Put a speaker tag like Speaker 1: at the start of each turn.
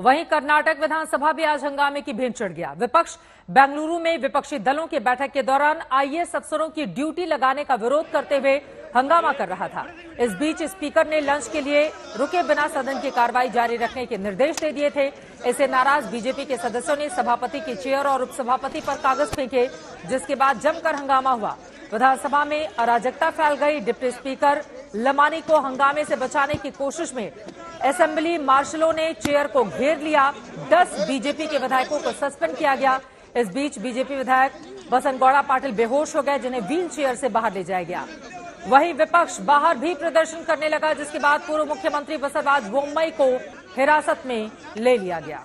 Speaker 1: वहीं कर्नाटक विधानसभा भी आज हंगामे की भेंट चढ़ गया। विपक्ष बेंगलुरु में विपक्षी दलों की बैठक के दौरान आईएएस अफसरों की ड्यूटी लगाने का विरोध करते हुए हंगामा कर रहा था। इस बीच स्पीकर ने लंच के लिए रुके बिना सदन की कार्रवाई जारी रखने के निर्देश दे दिए थे। इससे नाराज़ बीजेपी के सदस्यों ने सभापति के चेयर और उपसभापति पर कागज़ फेंके, जिसके बाद जमकर हंगामा हुआ। विधानसभा में अराजकता फैल गई। डिप्टी स्पीकर लमानी को हंगामे से बचाने की कोशिश में असेंबली मार्शलों ने चेयर को घेर लिया। दस बीजेपी के विधायकों को सस्पेंड किया गया। इस बीच बीजेपी विधायक बसंत गौड़ा पाटिल बेहोश हो गए, जिन्हें व्हील चेयर से बाहर ले जाया गया। वहीं विपक्ष बाहर भी प्रदर्शन करने लगा, जिसके बाद पूर्व मुख्यमंत्री बसवराज बोम्मई को हिरासत में ले लिया गया।